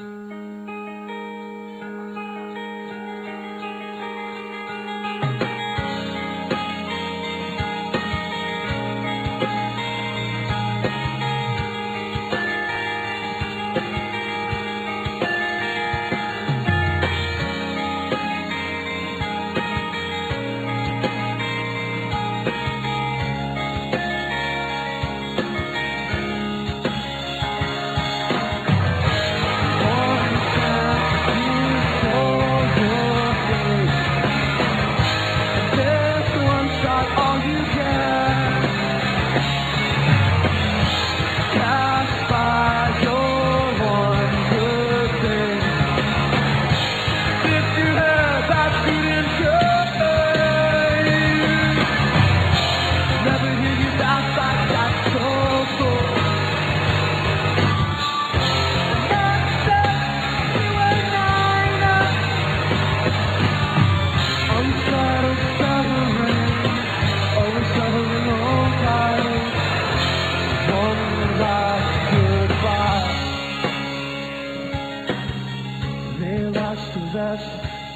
Mm-hmm.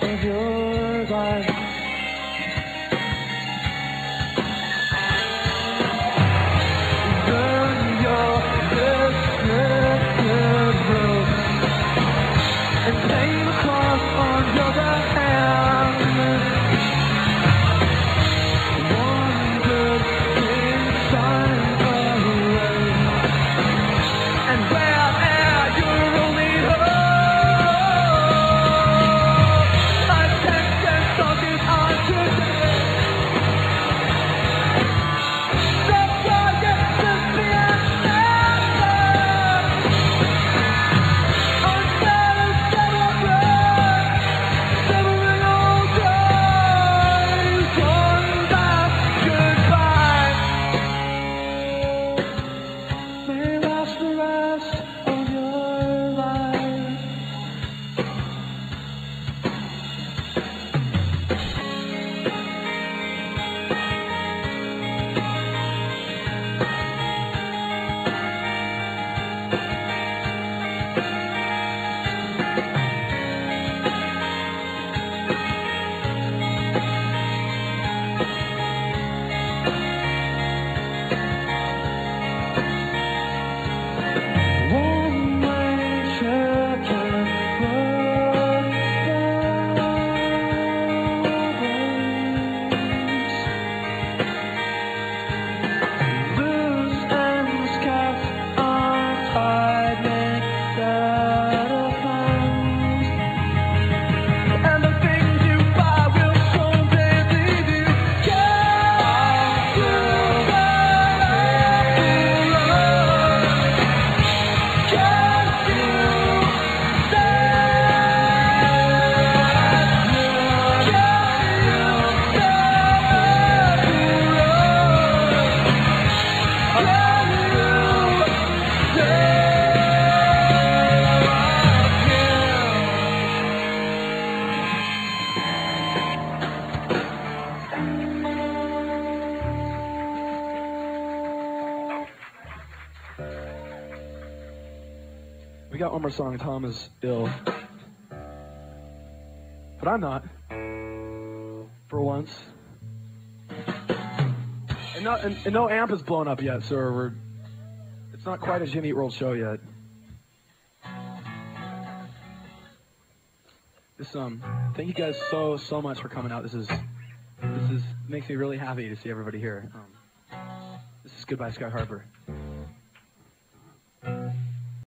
Thank you. Summer song, Tom is ill. But I'm not. For once. And no, and, and no amp is blown up yet, so we're, it's not quite a Jimmy Eat World show yet. This um, thank you guys so so much for coming out. This is this is makes me really happy to see everybody here. Um, this is goodbye Sky Harbor.